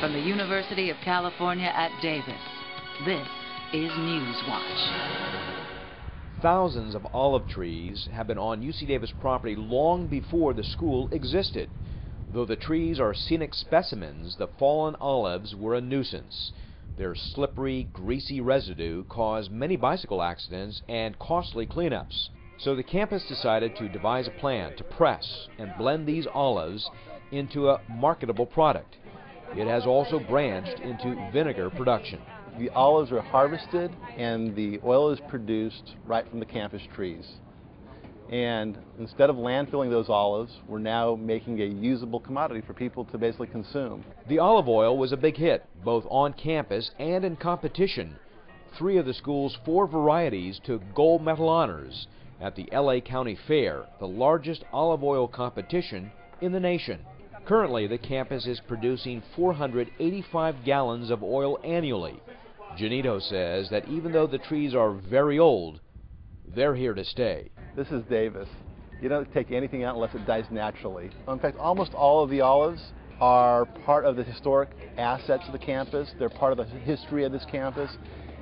From the University of California at Davis, this is Newswatch. Thousands of olive trees have been on UC Davis property long before the school existed. Though the trees are scenic specimens, the fallen olives were a nuisance. Their slippery, greasy residue caused many bicycle accidents and costly cleanups. So the campus decided to devise a plan to press and blend these olives into a marketable product. It has also branched into vinegar production. The olives are harvested and the oil is produced right from the campus trees. And instead of landfilling those olives, we're now making a usable commodity for people to basically consume. The olive oil was a big hit, both on campus and in competition. Three of the school's four varieties took gold medal honors at the LA County Fair, the largest olive oil competition in the nation. Currently, the campus is producing 485 gallons of oil annually. Genito says that even though the trees are very old, they're here to stay. This is Davis. You don't take anything out unless it dies naturally. In fact, almost all of the olives are part of the historic assets of the campus. They're part of the history of this campus.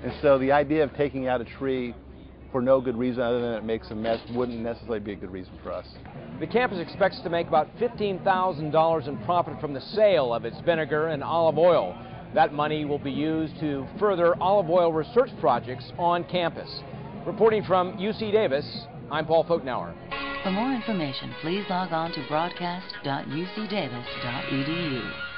And so the idea of taking out a tree for no good reason other than it makes a mess wouldn't necessarily be a good reason for us. The campus expects to make about $15,000 in profit from the sale of its vinegar and olive oil. That money will be used to further olive oil research projects on campus. Reporting from UC Davis, I'm Paul Folknauer. For more information, please log on to broadcast.ucdavis.edu.